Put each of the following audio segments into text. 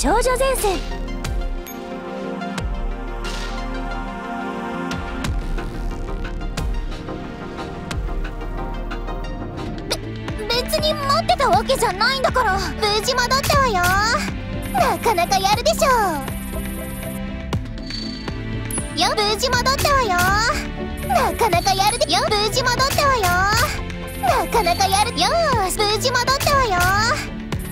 少女前線。別に待ってたわけじゃないんだから。無事戻ったわよ。なかなかやるでしょよ無事戻ったわよ。なかなかやるでよ無事戻ったわよ。なかなかやるよ無事戻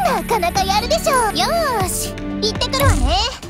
なかなかやるでしょよーし。行ってくるわね。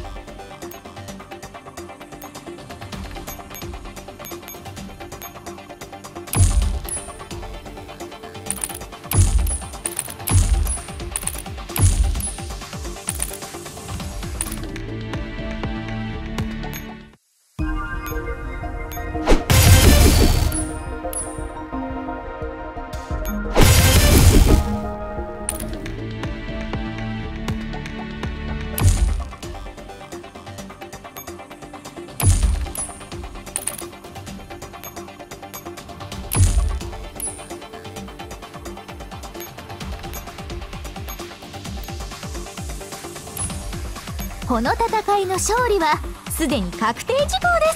この戦いの勝利はすでに確定事項です。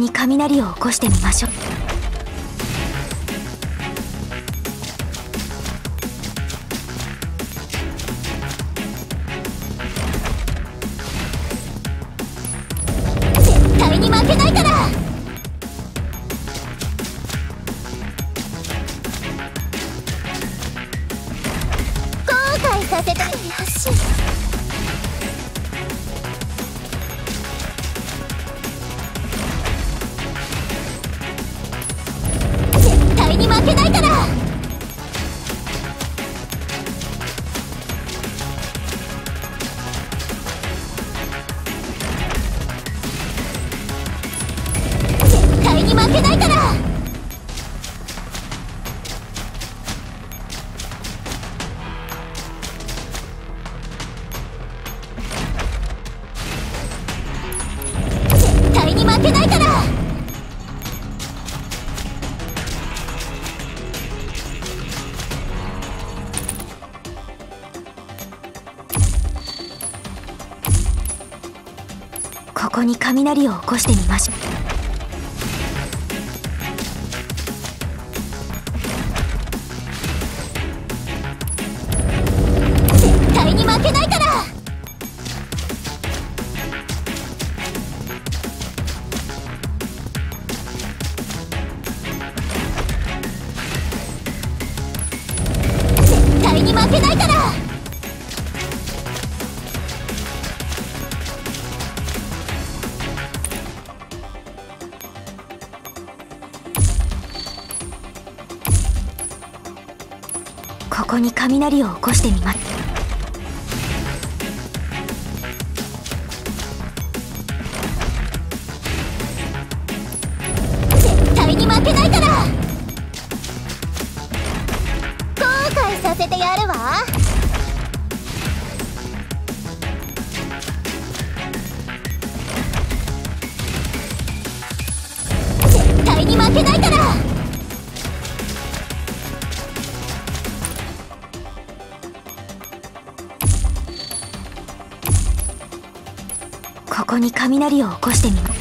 に雷を起こしてみましょう。に雷を起こしてみましょう。雷を起こしてみます。絶対に負けないから。に雷を起こしてみます。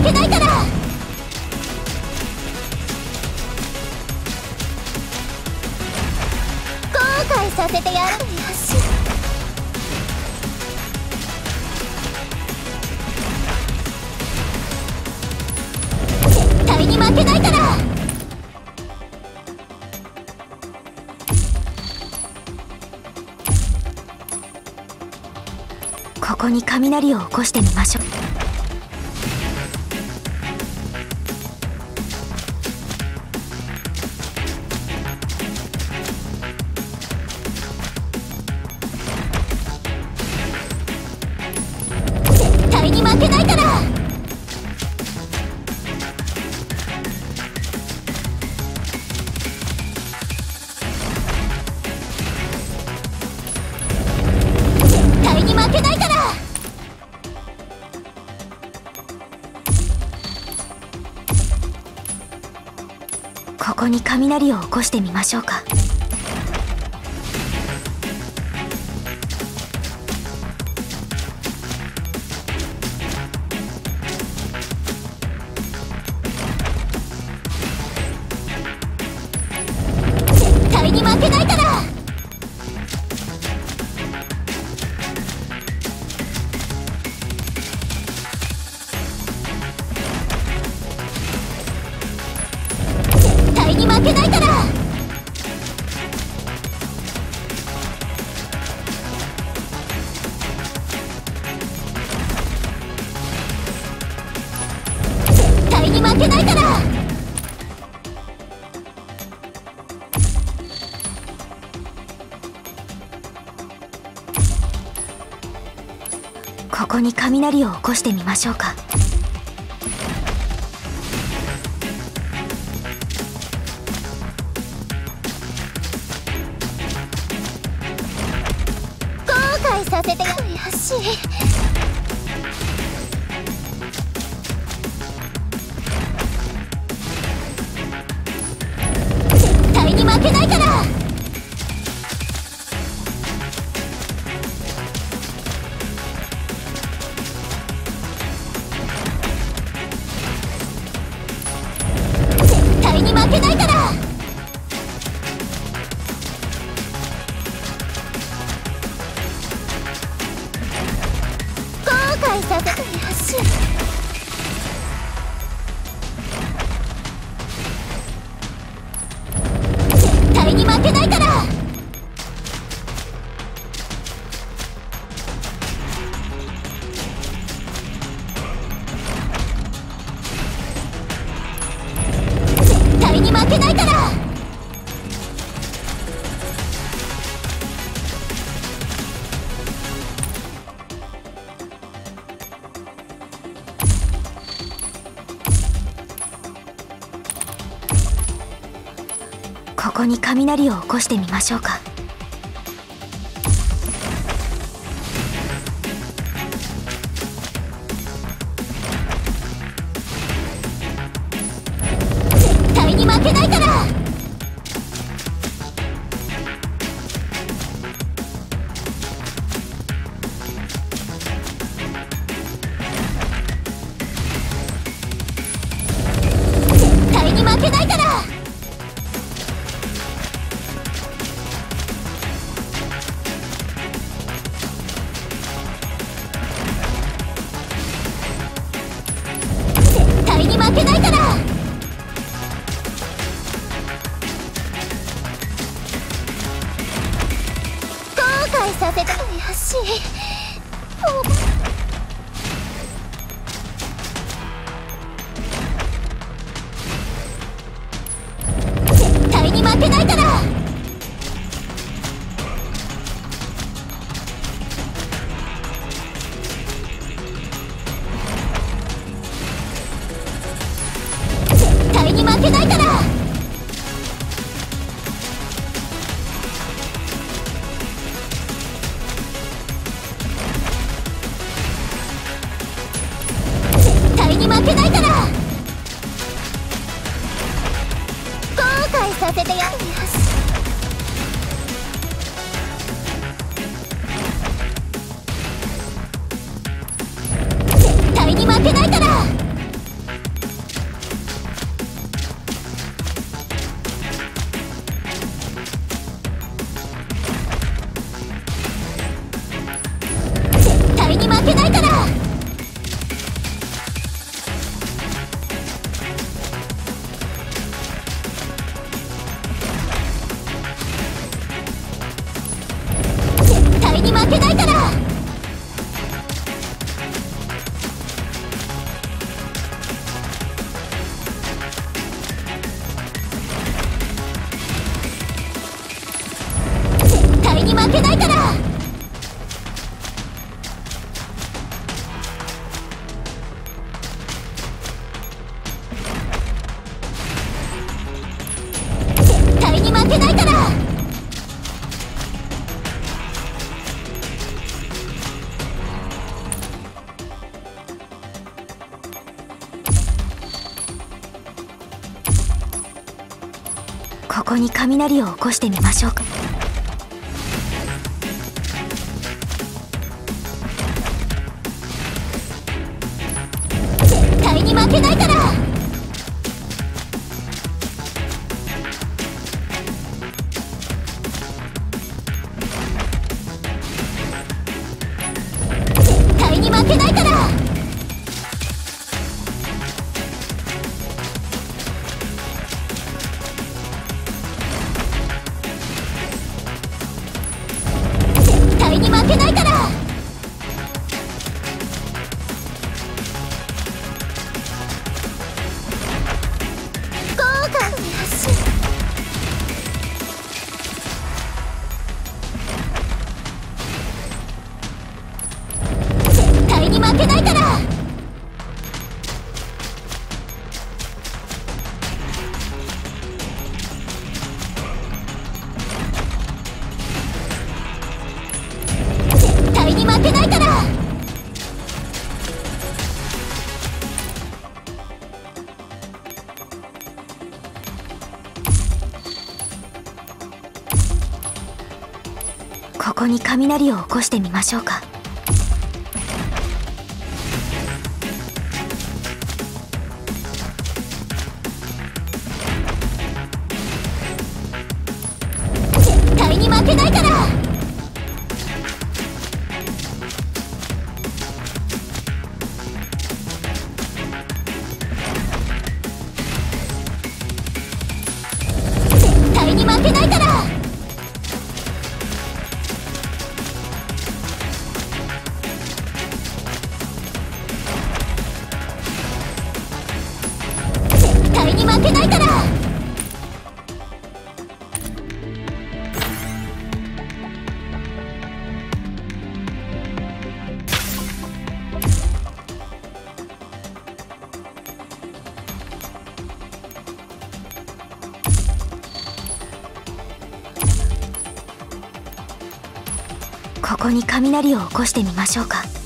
負けないから！後悔させてやる絶対に負けないから！ここに雷を起こしてみましょう。に雷を起こしてみましょうか。こに雷を起こしてみましょうか。後悔させて悔しいここに雷を起こしてみましょうか。けないからここに雷を起こしてみましょうか。ここに雷を起こしてみましょうか。ここに雷を起こしてみましょうか。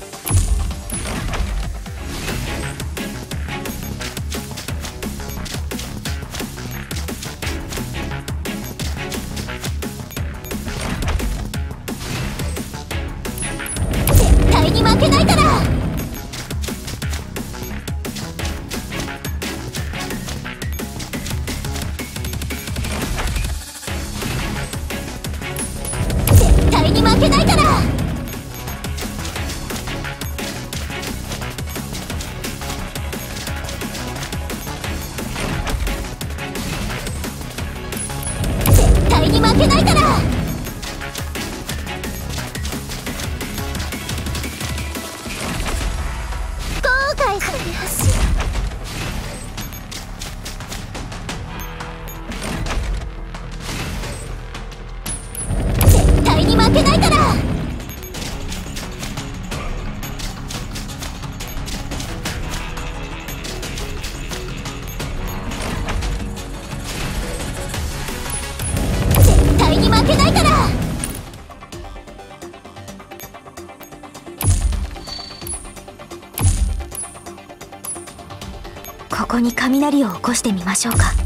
に雷を起こしてみましょうか。